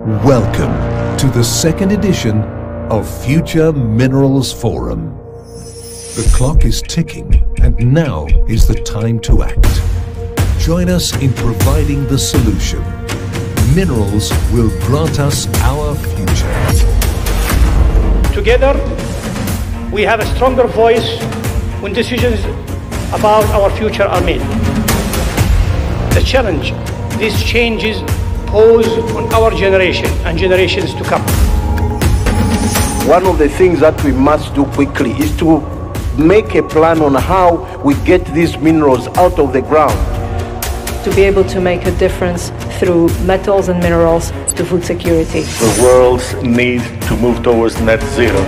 Welcome to the second edition of Future Minerals Forum. The clock is ticking and now is the time to act. Join us in providing the solution. Minerals will grant us our future. Together, we have a stronger voice when decisions about our future are made. The challenge these changes pose on our generation and generations to come. One of the things that we must do quickly is to make a plan on how we get these minerals out of the ground. To be able to make a difference through metals and minerals to food security. The world's need to move towards net zero.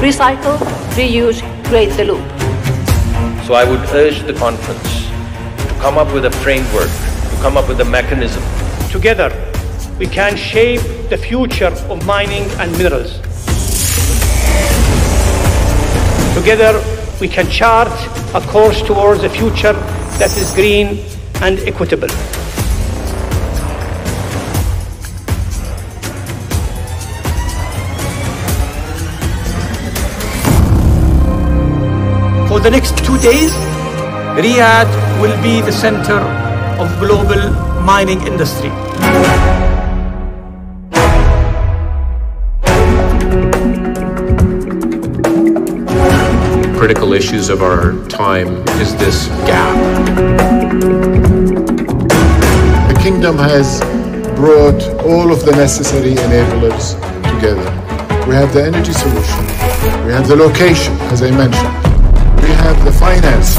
Recycle, reuse, create the loop. So I would urge the conference to come up with a framework, to come up with a mechanism. Together, we can shape the future of mining and minerals. Together, we can chart a course towards a future that is green and equitable. For the next two days, Riyadh will be the center of global mining industry. critical issues of our time is this gap. The kingdom has brought all of the necessary enablers together. We have the energy solution, we have the location, as I mentioned, we have the finance,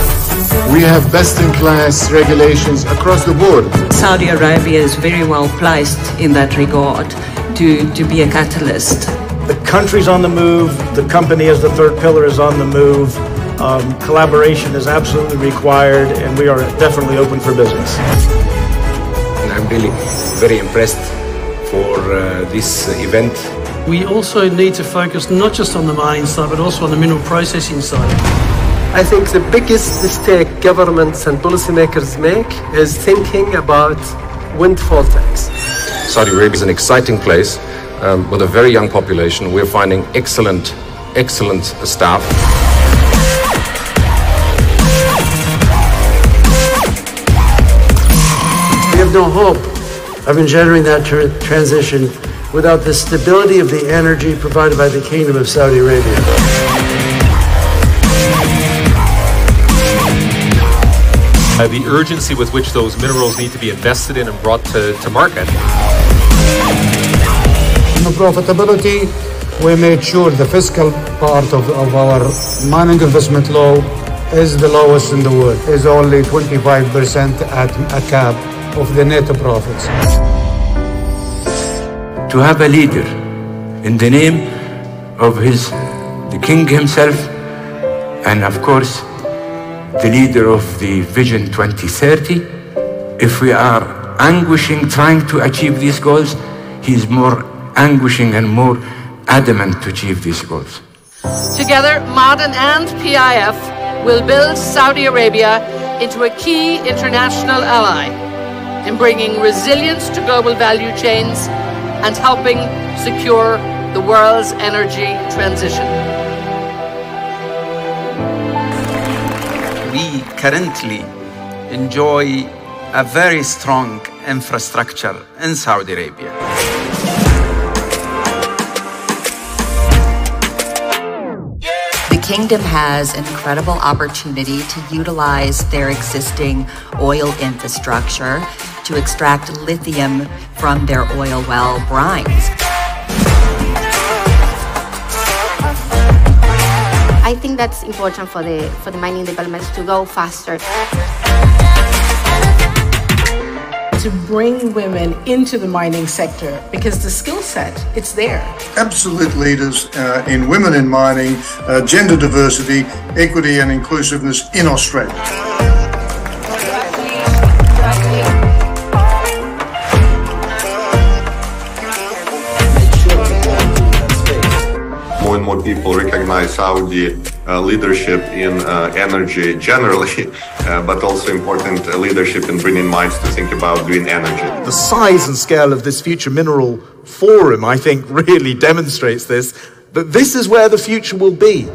we have best-in-class regulations across the board. Saudi Arabia is very well placed in that regard to, to be a catalyst. The country's on the move, the company as the third pillar is on the move. Um, collaboration is absolutely required, and we are definitely open for business. And I'm really very impressed for uh, this event. We also need to focus not just on the mining side, but also on the mineral processing side. I think the biggest mistake governments and policymakers make is thinking about windfall tax. Saudi Arabia is an exciting place um, with a very young population. We're finding excellent, excellent staff. We have no hope of engendering that tr transition without the stability of the energy provided by the Kingdom of Saudi Arabia. Uh, the urgency with which those minerals need to be invested in and brought to, to market. In the profitability, we made sure the fiscal part of, of our mining investment law is the lowest in the world, is only 25% at a cap of the net profits. To have a leader in the name of his, the king himself, and of course, the leader of the Vision 2030, if we are anguishing trying to achieve these goals, he is more anguishing and more adamant to achieve these goals. Together, Ma'aden and PIF will build Saudi Arabia into a key international ally in bringing resilience to global value chains and helping secure the world's energy transition. We currently enjoy a very strong infrastructure in Saudi Arabia. The kingdom has an incredible opportunity to utilize their existing oil infrastructure to extract lithium from their oil well brines. I think that's important for the for the mining developments to go faster. To bring women into the mining sector because the skill set it's there. Absolute leaders uh, in women in mining, uh, gender diversity, equity, and inclusiveness in Australia. More and more people recognize Saudi uh, leadership in uh, energy generally, uh, but also important uh, leadership in bringing minds to think about green energy. The size and scale of this future mineral forum, I think, really demonstrates this that this is where the future will be.